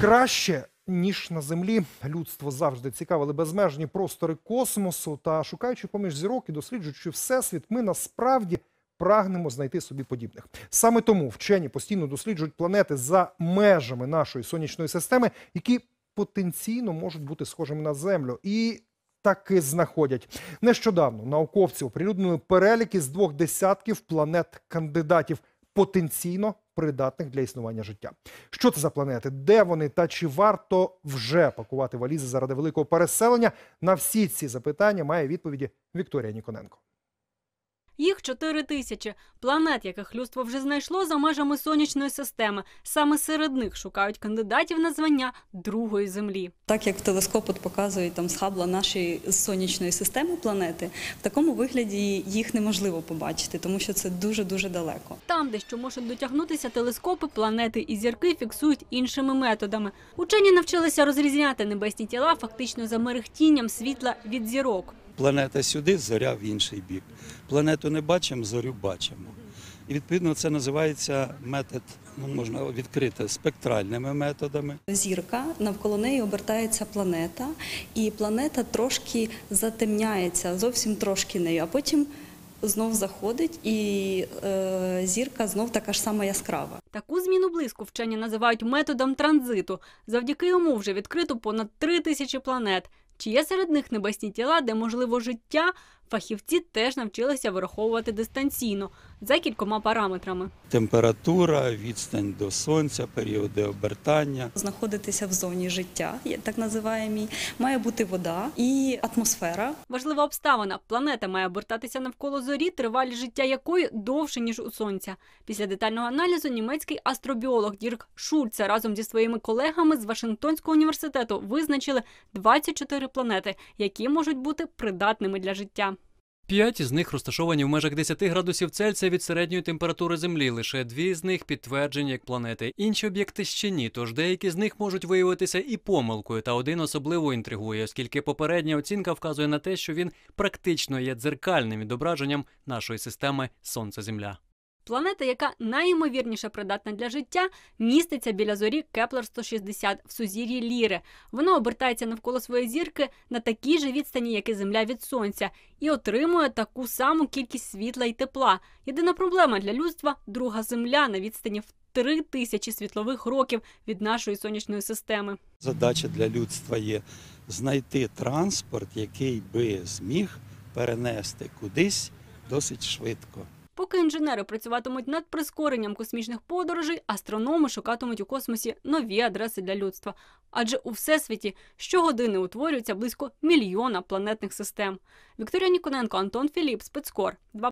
Краще ніж на землі. Людство завжди цікавили безмежні простори космосу. Та шукаючи поміж зірок і досліджуючи всесвіт, ми насправді прагнемо знайти собі подібних. Саме тому вчені постійно досліджують планети за межами нашої сонячної системи, які потенційно можуть бути схожими на Землю. І таки знаходять. Нещодавно науковці оприлюднили перелік із двох десятків планет-кандидатів потенційно придатних для існування життя. Що це за планети? Де вони та чи варто вже пакувати валізи заради великого переселення? На всі ці запитання має відповіді Вікторія Ніконенко. Їх чотири тисячі планет, яких людство вже знайшло за межами сонячної системи. Саме серед них шукають кандидатів на звання другої землі. Так як в телескоп от показують там з Хабла нашої сонячної системи планети, в такому вигляді їх неможливо побачити, тому що це дуже дуже далеко. Там, де що можуть дотягнутися телескопи, планети і зірки фіксують іншими методами. Учені навчилися розрізняти небесні тіла фактично за мерехтінням світла від зірок. Планета сюди, зоря в інший бік. Планету не бачимо, зорю бачимо. І відповідно це називається метод, ну можна відкрити спектральними методами. Зірка навколо неї обертається планета, і планета трошки затемняється, зовсім трошки нею, а потім знов заходить, і е, зірка знов така ж сама яскрава. Таку зміну блиску вчені називають методом транзиту. Завдяки йому вже відкрито понад три тисячі планет. Чи є серед них небесні тіла, де можливо життя? Фахівці теж навчилися вираховувати дистанційно за кількома параметрами. Температура, відстань до сонця, періоди обертання. Знаходитися в зоні життя, є так називаємо, має бути вода і атмосфера. Важлива обставина: планета має обертатися навколо зорі, тривалість життя якої довше ніж у сонця. Після детального аналізу німецький астробіолог Дірк Шульце разом зі своїми колегами з Вашингтонського університету визначили 24 планети, які можуть бути придатними для життя. П'ять із них розташовані в межах 10 градусів Цельсія від середньої температури Землі. Лише дві з них підтверджені як планети. Інші об'єкти ще ні, тож деякі з них можуть виявитися і помилкою. Та один особливо інтригує, оскільки попередня оцінка вказує на те, що він практично є дзеркальним відображенням нашої системи Сонце-Земля. Планета, яка найімовірніше придатна для життя, міститься біля зорі Кеплер 160 в сузір'ї Ліри. Вона обертається навколо своєї зірки на такій же відстані, як і Земля від Сонця, і отримує таку саму кількість світла і тепла. Єдина проблема для людства друга земля на відстані в три тисячі світлових років від нашої сонячної системи. Задача для людства є знайти транспорт, який би зміг перенести кудись досить швидко. Поки інженери працюватимуть над прискоренням космічних подорожей, астрономи шукатимуть у космосі нові адреси для людства. Адже у всесвіті щогодини утворюється близько мільйона планетних систем. Вікторія Ніконенко, Антон Філіп, спецкор. 2+,2.